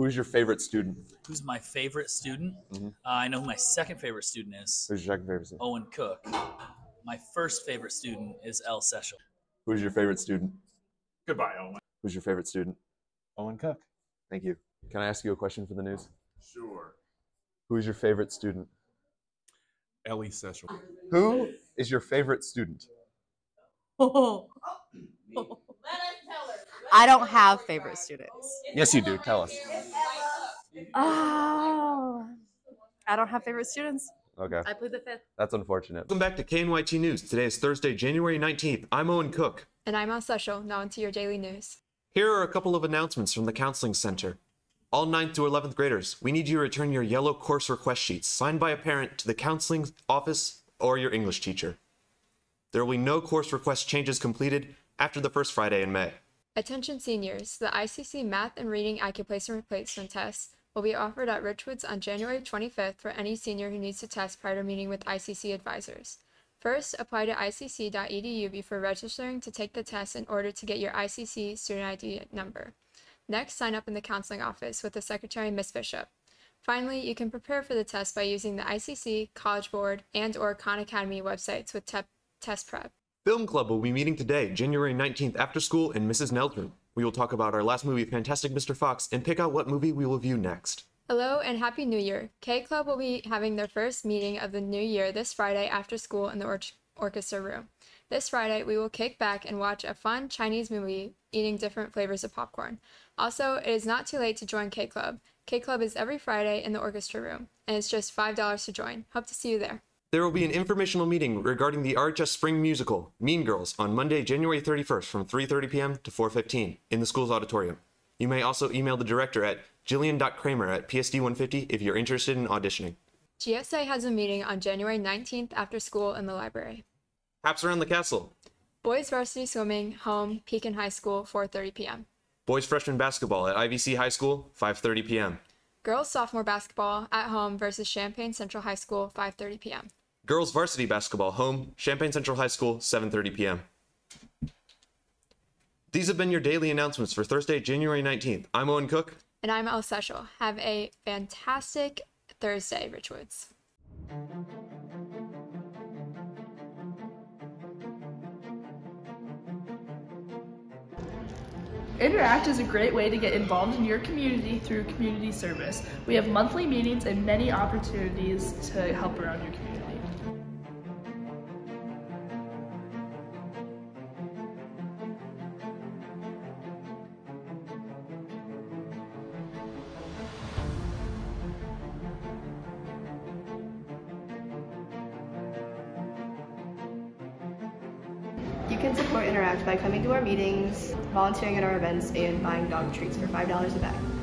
Who's your favorite student? Who's my favorite student? Mhm. Uh, I know who my second favorite student is. Who's your second favorite student? Owen Cook. My first favorite student is El Seshel. Who's your favorite student? Goodbye, Owen. Who's your favorite student? Owen Cook. Thank you. Can I ask you a question for the news? Sure. Who's your favorite student? Ellie Seshel. Who is your favorite student? I don't have favorite students. Yes, you do. Tell us. Oh, I don't have favorite students. Okay, I plead the fifth. that's unfortunate. Welcome back to KNYT News. Today is Thursday, January 19th. I'm Owen Cook. And I'm Al Seshel, now into your daily news. Here are a couple of announcements from the Counseling Center. All 9th to 11th graders, we need you to return your yellow course request sheets signed by a parent to the counseling office or your English teacher. There will be no course request changes completed after the first Friday in May. Attention seniors, the ICC Math and Reading IQ Placement Replacement Test will be offered at Richwoods on January 25th for any senior who needs to test prior to meeting with ICC advisors. First, apply to icc.edu before registering to take the test in order to get your ICC student ID number. Next, sign up in the counseling office with the secretary, Miss Bishop. Finally, you can prepare for the test by using the ICC, College Board, and or Khan Academy websites with te- test prep. Film Club will be meeting today, January 19th, after school in Mrs. Nell's room. We will talk about our last movie, Fantastic Mr. Fox, and pick out what movie we will view next. Hello and Happy New Year. K Club will be having their first meeting of the new year this Friday after school in the or- orchestra room. This Friday, we will kick back and watch a fun Chinese movie eating different flavors of popcorn. Also, it is not too late to join K Club. K Club is every Friday in the orchestra room, and it's just $5 to join. Hope to see you there. There will be an informational meeting regarding the RHS Spring Musical, Mean Girls, on Monday, January 31st from 3.30 p.m. to 4.15 in the school's auditorium. You may also email the director at jillian.kramer at psd150 if you're interested in auditioning. GSA has a meeting on January 19th after school in the library. Haps around the castle. Boys varsity swimming, home, Pekin High School, 4:30 p.m. Boys freshman basketball at IVC High School, 5.30 p.m. Girls sophomore basketball at home versus Champaign Central High School, 5:30 p.m. Girls varsity basketball home, Champaign Central High School, 7:30 p.m. These have been your daily announcements for Thursday, January 19th. I'm Owen Cook. And I'm El Seshel. Have a fantastic Thursday, Richwoods. Interact is a great way to get involved in your community through community service. We have monthly meetings and many opportunities to help around your community. Can support Interact by coming to our meetings, volunteering at our events, and buying dog treats for $5 a bag.